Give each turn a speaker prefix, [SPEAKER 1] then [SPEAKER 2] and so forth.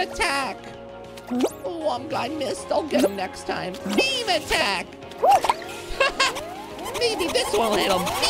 [SPEAKER 1] attack. Oh, I'm glad missed. I'll get him next time. Beam attack. Maybe this will hit him.